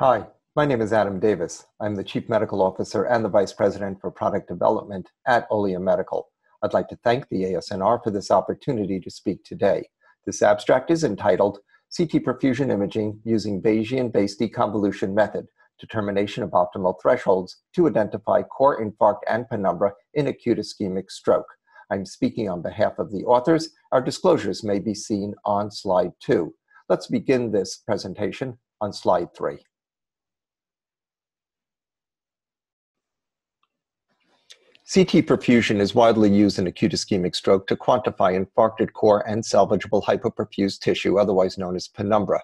Hi, my name is Adam Davis. I'm the Chief Medical Officer and the Vice President for Product Development at Olea Medical. I'd like to thank the ASNR for this opportunity to speak today. This abstract is entitled CT Perfusion Imaging Using Bayesian-Based Deconvolution Method, Determination of Optimal Thresholds to Identify Core Infarct and Penumbra in Acute Ischemic Stroke. I'm speaking on behalf of the authors. Our disclosures may be seen on slide two. Let's begin this presentation on slide three. CT perfusion is widely used in acute ischemic stroke to quantify infarcted core and salvageable hypoperfused tissue, otherwise known as penumbra.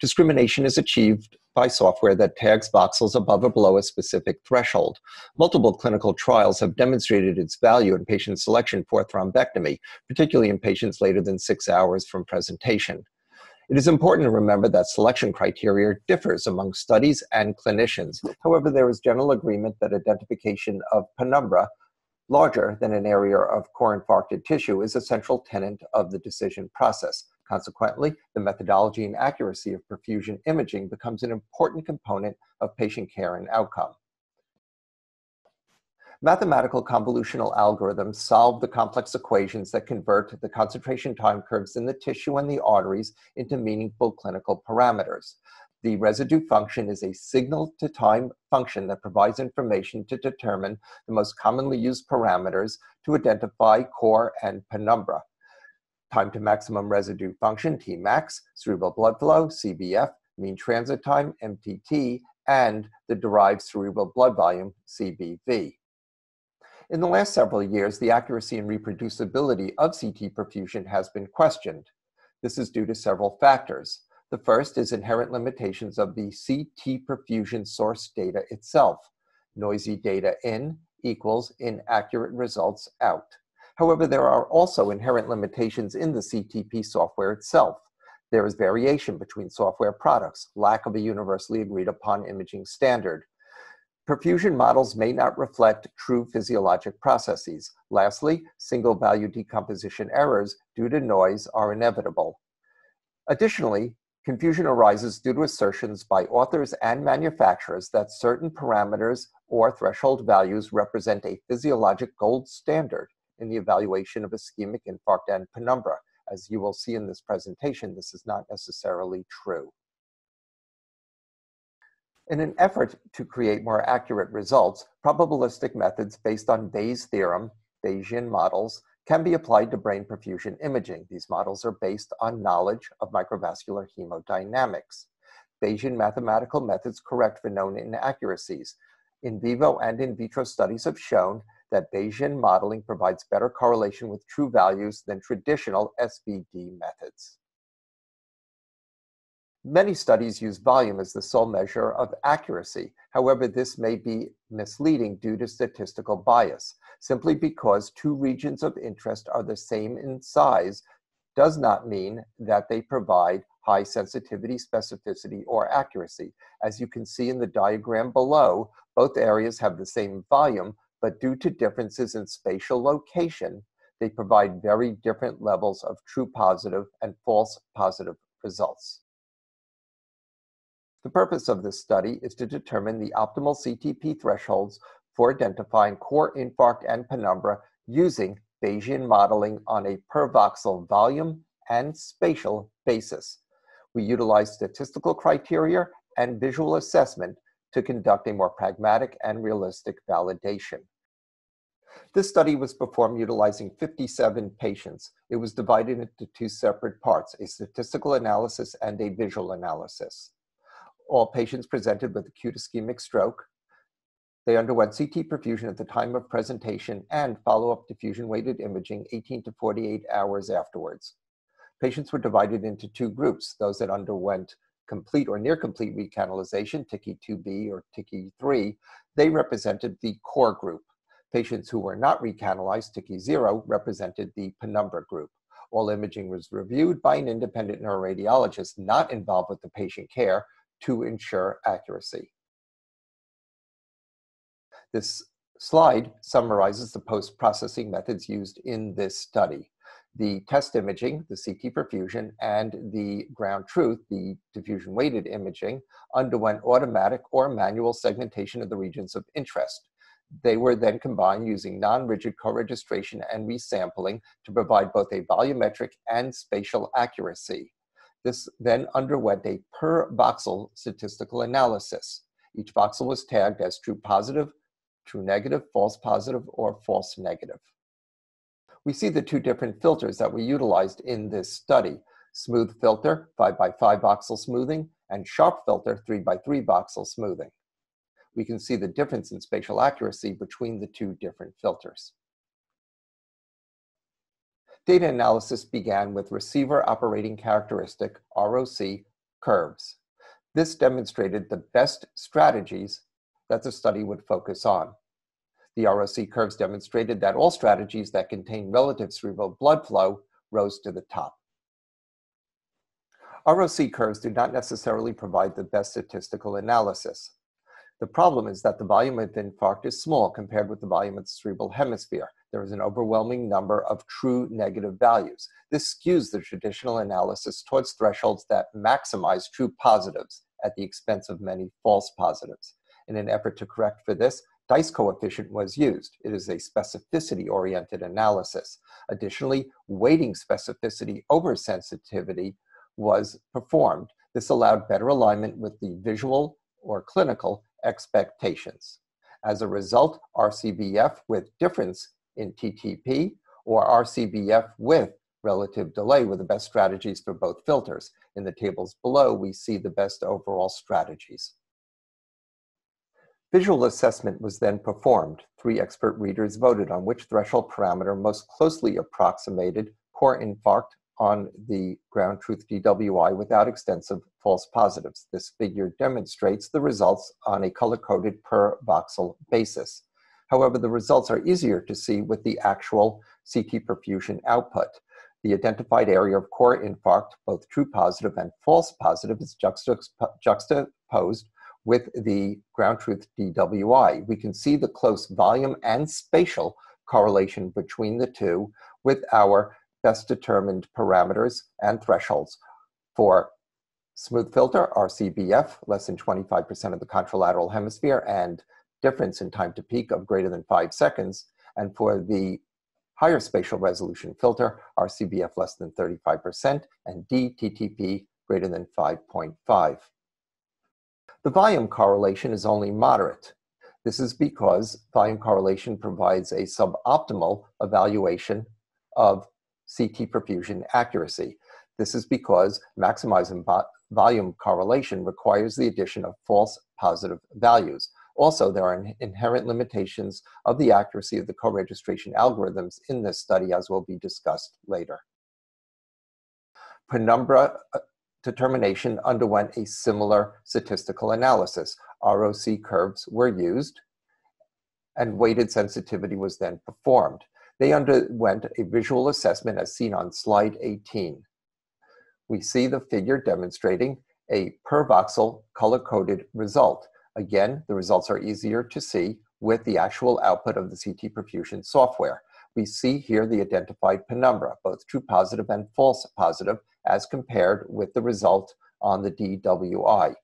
Discrimination is achieved by software that tags voxels above or below a specific threshold. Multiple clinical trials have demonstrated its value in patient selection for thrombectomy, particularly in patients later than six hours from presentation. It is important to remember that selection criteria differs among studies and clinicians. However, there is general agreement that identification of penumbra larger than an area of core infarcted tissue is a central tenet of the decision process. Consequently, the methodology and accuracy of perfusion imaging becomes an important component of patient care and outcome. Mathematical convolutional algorithms solve the complex equations that convert the concentration time curves in the tissue and the arteries into meaningful clinical parameters. The residue function is a signal to time function that provides information to determine the most commonly used parameters to identify core and penumbra. Time to maximum residue function, Tmax, cerebral blood flow, CBF, mean transit time, MTT, and the derived cerebral blood volume, CBV. In the last several years, the accuracy and reproducibility of CT perfusion has been questioned. This is due to several factors. The first is inherent limitations of the CT perfusion source data itself. Noisy data in equals inaccurate results out. However, there are also inherent limitations in the CTP software itself. There is variation between software products, lack of a universally agreed upon imaging standard. Perfusion models may not reflect true physiologic processes. Lastly, single value decomposition errors due to noise are inevitable. Additionally, Confusion arises due to assertions by authors and manufacturers that certain parameters or threshold values represent a physiologic gold standard in the evaluation of ischemic infarct and penumbra. As you will see in this presentation, this is not necessarily true. In an effort to create more accurate results, probabilistic methods based on Bayes' theorem, Bayesian models, can be applied to brain perfusion imaging. These models are based on knowledge of microvascular hemodynamics. Bayesian mathematical methods correct for known inaccuracies. In vivo and in vitro studies have shown that Bayesian modeling provides better correlation with true values than traditional SVD methods. Many studies use volume as the sole measure of accuracy. However, this may be misleading due to statistical bias. Simply because two regions of interest are the same in size does not mean that they provide high sensitivity, specificity, or accuracy. As you can see in the diagram below, both areas have the same volume, but due to differences in spatial location, they provide very different levels of true positive and false positive results. The purpose of this study is to determine the optimal CTP thresholds for identifying core infarct and penumbra using Bayesian modeling on a per voxel volume and spatial basis. We utilize statistical criteria and visual assessment to conduct a more pragmatic and realistic validation. This study was performed utilizing 57 patients. It was divided into two separate parts, a statistical analysis and a visual analysis all patients presented with acute ischemic stroke. They underwent CT perfusion at the time of presentation and follow-up diffusion weighted imaging 18 to 48 hours afterwards. Patients were divided into two groups, those that underwent complete or near complete recanalization, TICI 2B or TICI 3, they represented the core group. Patients who were not recanalized, TICI 0, represented the penumbra group. All imaging was reviewed by an independent neuroradiologist not involved with the patient care to ensure accuracy. This slide summarizes the post-processing methods used in this study. the test imaging, the CT perfusion, and the ground truth, the diffusion weighted imaging, underwent automatic or manual segmentation of the regions of interest. They were then combined using non-rigid co-registration and resampling to provide both a volumetric and spatial accuracy. This then underwent a per voxel statistical analysis. Each voxel was tagged as true positive, true negative, false positive, or false negative we see the two different filters that we utilized in this study. Smooth filter, 5 by 5 voxel smoothing, and sharp filter, 3 by 3 voxel smoothing. We can see the difference in spatial accuracy between the two different filters. Data analysis began with receiver operating characteristic, ROC, curves. This demonstrated the best strategies that the study would focus on. The ROC curves demonstrated that all strategies that contain relative cerebral blood flow rose to the top. ROC curves do not necessarily provide the best statistical analysis. The problem is that the volume of the infarct is small compared with the volume of the cerebral hemisphere. There is an overwhelming number of true negative values. This skews the traditional analysis towards thresholds that maximize true positives at the expense of many false positives. In an effort to correct for this, Dice coefficient was used. It is a specificity-oriented analysis. Additionally, weighting specificity over sensitivity was performed. This allowed better alignment with the visual or clinical expectations. As a result, RCBF with difference in TTP or RCBF with relative delay were the best strategies for both filters. In the tables below, we see the best overall strategies. Visual assessment was then performed. Three expert readers voted on which threshold parameter most closely approximated core infarct on the ground truth DWI without extensive false positives. This figure demonstrates the results on a color-coded per voxel basis. However, the results are easier to see with the actual CT perfusion output. The identified area of core infarct, both true positive and false positive, is juxtaposed with the ground truth DWI. We can see the close volume and spatial correlation between the two with our best determined parameters and thresholds. For smooth filter, RCBF, less than 25% of the contralateral hemisphere, and difference in time to peak of greater than five seconds. And for the higher spatial resolution filter, RCBF less than 35%, and DTTP greater than 5.5. The volume correlation is only moderate. This is because volume correlation provides a suboptimal evaluation of CT perfusion accuracy. This is because maximizing volume correlation requires the addition of false positive values. Also, there are inherent limitations of the accuracy of the co-registration algorithms in this study, as will be discussed later. Penumbra uh, determination underwent a similar statistical analysis. ROC curves were used and weighted sensitivity was then performed. They underwent a visual assessment as seen on slide 18. We see the figure demonstrating a per voxel color-coded result. Again, the results are easier to see with the actual output of the CT perfusion software. We see here the identified penumbra, both true positive and false positive, as compared with the result on the DWI.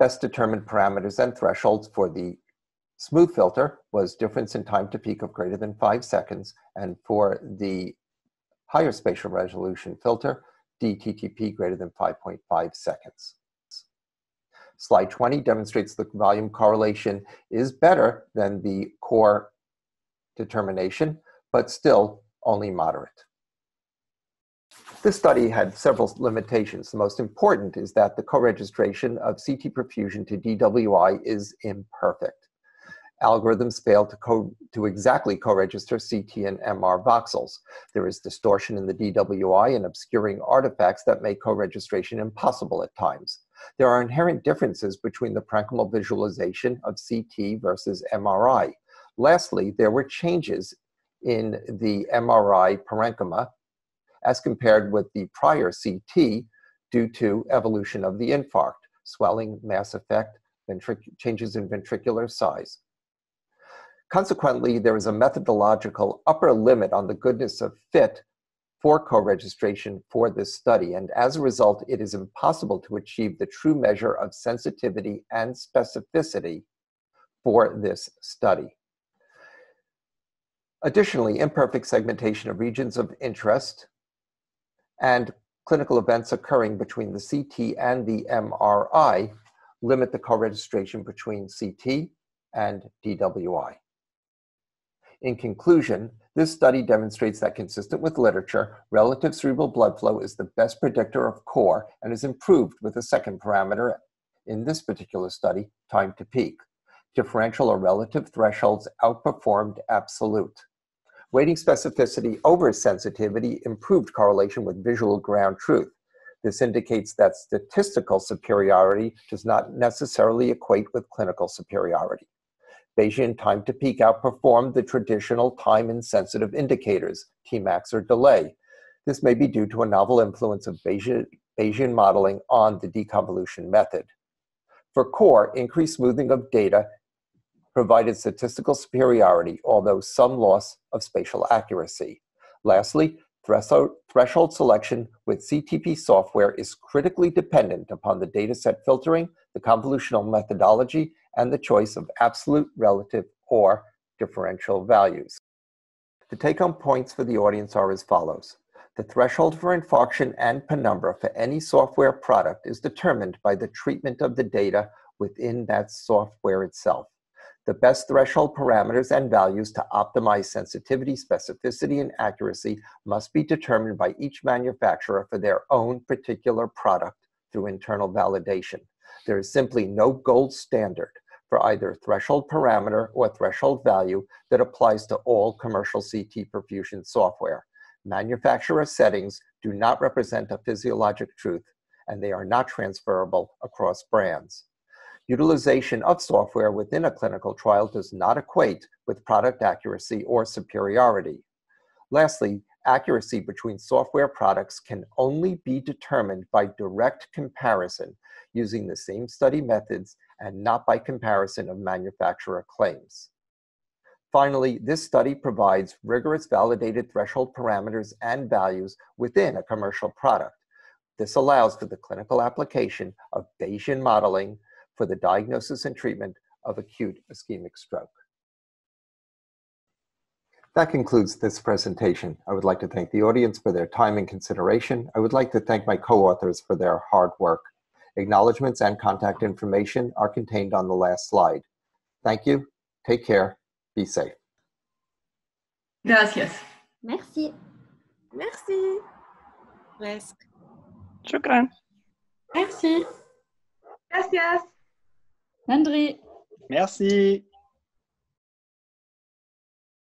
Best determined parameters and thresholds for the smooth filter was difference in time to peak of greater than five seconds, and for the higher spatial resolution filter, DTTP greater than 5.5 seconds. Slide 20 demonstrates the volume correlation is better than the core determination, but still only moderate. This study had several limitations. The most important is that the co-registration of CT perfusion to DWI is imperfect. Algorithms fail to, co to exactly co-register CT and MR voxels. There is distortion in the DWI and obscuring artifacts that make co-registration impossible at times. There are inherent differences between the parenchymal visualization of CT versus MRI. Lastly, there were changes in the MRI parenchyma as compared with the prior CT due to evolution of the infarct, swelling, mass effect, changes in ventricular size. Consequently, there is a methodological upper limit on the goodness of fit for co-registration for this study, and as a result, it is impossible to achieve the true measure of sensitivity and specificity for this study. Additionally, imperfect segmentation of regions of interest and clinical events occurring between the CT and the MRI limit the co-registration between CT and DWI. In conclusion, this study demonstrates that consistent with literature, relative cerebral blood flow is the best predictor of core and is improved with a second parameter, in this particular study, time to peak. Differential or relative thresholds outperformed absolute. Weighting specificity over sensitivity improved correlation with visual ground truth. This indicates that statistical superiority does not necessarily equate with clinical superiority. Bayesian time to peak outperformed the traditional time insensitive indicators, Tmax or delay. This may be due to a novel influence of Bayesian, Bayesian modeling on the deconvolution method. For core, increased smoothing of data provided statistical superiority, although some loss of spatial accuracy. Lastly, threshold selection with CTP software is critically dependent upon the dataset filtering, the convolutional methodology, and the choice of absolute, relative, or differential values. The take-home points for the audience are as follows. The threshold for infarction and penumbra for any software product is determined by the treatment of the data within that software itself. The best threshold parameters and values to optimize sensitivity, specificity, and accuracy must be determined by each manufacturer for their own particular product through internal validation. There is simply no gold standard for either threshold parameter or threshold value that applies to all commercial CT perfusion software. Manufacturer settings do not represent a physiologic truth, and they are not transferable across brands. Utilization of software within a clinical trial does not equate with product accuracy or superiority. Lastly, accuracy between software products can only be determined by direct comparison using the same study methods and not by comparison of manufacturer claims. Finally, this study provides rigorous validated threshold parameters and values within a commercial product. This allows for the clinical application of Bayesian modeling for the diagnosis and treatment of acute ischemic stroke. That concludes this presentation. I would like to thank the audience for their time and consideration. I would like to thank my co-authors for their hard work. Acknowledgements and contact information are contained on the last slide. Thank you. Take care. Be safe. Gracias. Merci. Merci. Presque. Shukran. Merci. Gracias. Nandri. Merci.